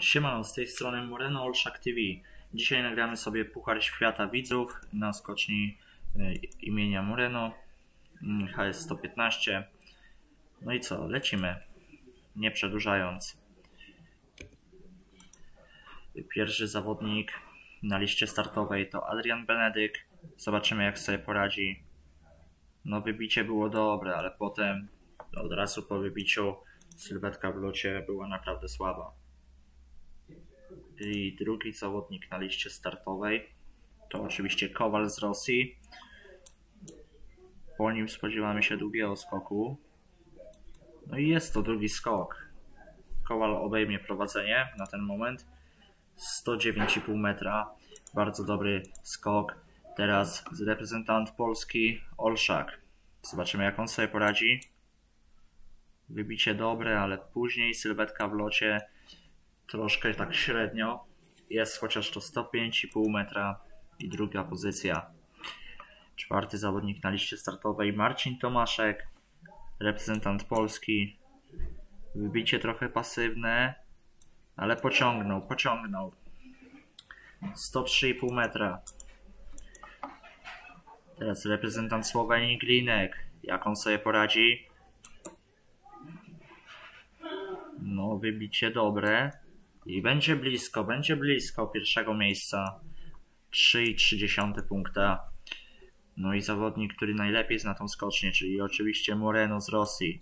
Siemano, z tej strony Moreno Olszak TV. Dzisiaj nagramy sobie Puchar Świata Widzów na skoczni e, imienia Moreno mm, HS 115. No i co, lecimy, nie przedłużając. Pierwszy zawodnik na liście startowej to Adrian Benedyk. Zobaczymy jak sobie poradzi. No wybicie było dobre, ale potem od razu po wybiciu sylwetka w locie była naprawdę słaba. I drugi zawodnik na liście startowej to oczywiście Kowal z Rosji. Po nim spodziewamy się długiego skoku. No i jest to drugi skok. Kowal obejmie prowadzenie na ten moment. 109,5 metra. Bardzo dobry skok. Teraz reprezentant Polski Olszak. Zobaczymy jak on sobie poradzi. Wybicie dobre, ale później sylwetka w locie troszkę tak średnio. Jest chociaż to 105,5 metra i druga pozycja. Czwarty zawodnik na liście startowej Marcin Tomaszek, reprezentant Polski. Wybicie trochę pasywne, ale pociągnął, pociągnął. 103,5 metra. Teraz reprezentant Słowenii Glinek. Jak on sobie poradzi? No, wybicie dobre. I będzie blisko, będzie blisko pierwszego miejsca. 3,3 punkta. No i zawodnik, który najlepiej zna tą skocznię, czyli oczywiście Moreno z Rosji.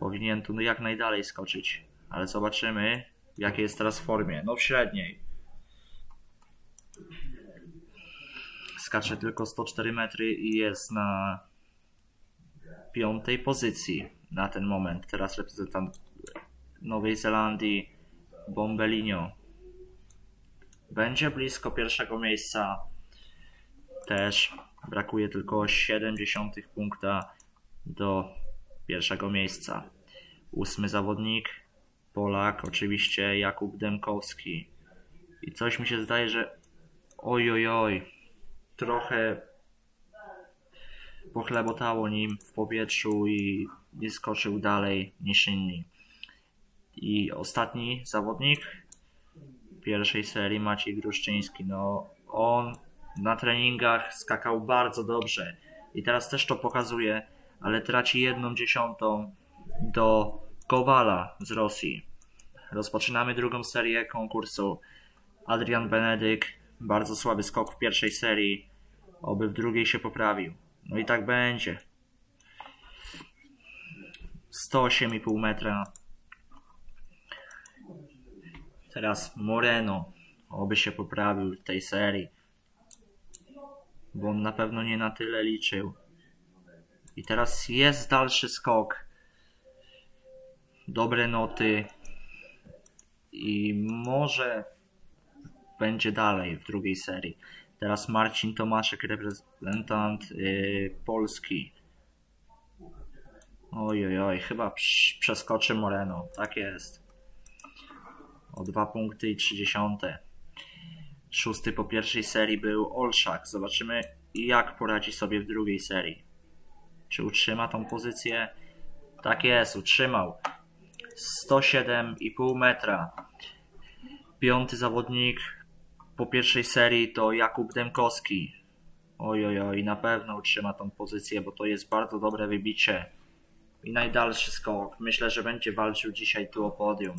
Powinien tu jak najdalej skoczyć. Ale zobaczymy, w jakiej jest teraz formie. No w średniej. Skacze tylko 104 metry i jest na piątej pozycji na ten moment. Teraz reprezentant Nowej Zelandii Bombelino. Będzie blisko pierwszego miejsca. Też brakuje tylko 0,7 punkta do pierwszego miejsca. Ósmy zawodnik Polak, oczywiście Jakub Demkowski. I coś mi się zdaje, że oj, oj, oj, trochę pochlebotało nim w powietrzu i nie skoczył dalej niż inni. I ostatni zawodnik pierwszej serii Maciej Gruszczyński. No, on na treningach skakał bardzo dobrze i teraz też to pokazuje, ale traci jedną dziesiątą do Kowala z Rosji. Rozpoczynamy drugą serię konkursu. Adrian Benedyk, bardzo słaby skok w pierwszej serii, oby w drugiej się poprawił. No i tak będzie. 108,5 metra Teraz Moreno, oby się poprawił w tej serii, bo on na pewno nie na tyle liczył. I teraz jest dalszy skok. Dobre noty. I może będzie dalej w drugiej serii. Teraz Marcin Tomaszek, reprezentant yy, Polski. Oj, oj, oj, chyba przeskoczy Moreno. Tak jest o 2 punkty i 30. Szósty po pierwszej serii był Olszak. Zobaczymy jak poradzi sobie w drugiej serii. Czy utrzyma tą pozycję? Tak jest, utrzymał. 107,5 metra. Piąty zawodnik po pierwszej serii to Jakub Demkowski. Oj, oj, oj, na pewno utrzyma tą pozycję, bo to jest bardzo dobre wybicie. I najdalszy skok. Myślę, że będzie walczył dzisiaj tu o podium.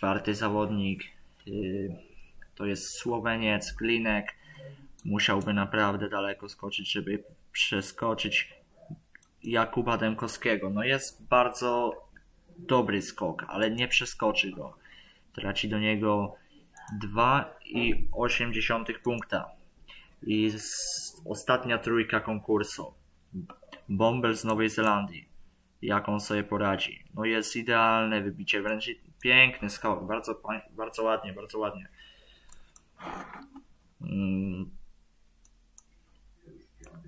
Czwarty zawodnik y, to jest Słoweniec, Klinek. Musiałby naprawdę daleko skoczyć, żeby przeskoczyć Jakuba Demkowskiego. No jest bardzo dobry skok, ale nie przeskoczy go. Traci do niego 2,8 punkta. I ostatnia trójka konkursu. Bombel z Nowej Zelandii. Jak on sobie poradzi? No jest idealne wybicie, wręcz Piękny skok, bardzo, bardzo ładnie, bardzo ładnie. Mm.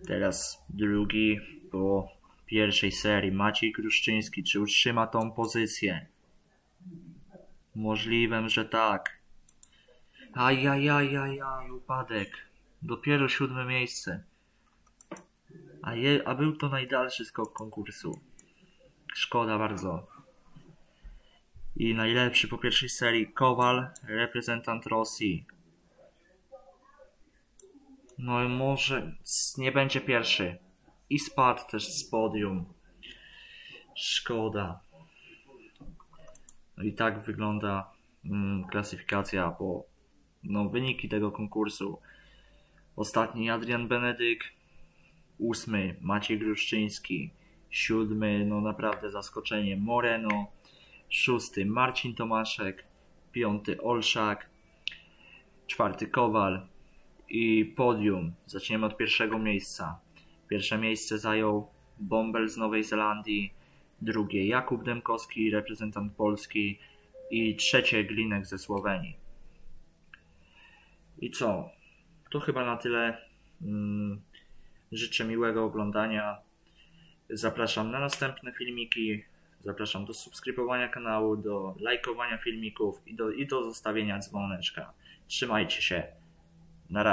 Teraz drugi po pierwszej serii. Maciej Kruszczyński, czy utrzyma tą pozycję? Możliwym, że tak. Ajajajajaj, upadek. Dopiero siódme miejsce. A, je, a był to najdalszy skok konkursu. Szkoda bardzo. I najlepszy po pierwszej serii Kowal, reprezentant Rosji. No i może nie będzie pierwszy. I spadł też z podium. Szkoda. No i tak wygląda mm, klasyfikacja po no, wyniki tego konkursu. Ostatni Adrian Benedyk, ósmy Maciej Gruszczyński, siódmy, no naprawdę zaskoczenie, Moreno, szósty Marcin Tomaszek, piąty Olszak, czwarty Kowal i podium. Zaczniemy od pierwszego miejsca. Pierwsze miejsce zajął Bombel z Nowej Zelandii, drugie Jakub Demkowski, reprezentant Polski i trzecie Glinek ze Słowenii. I co? To chyba na tyle. Mm, Życzę miłego oglądania. Zapraszam na następne filmiki. Zapraszam do subskrybowania kanału, do lajkowania filmików i do, i do zostawienia dzwoneczka. Trzymajcie się. Na razie.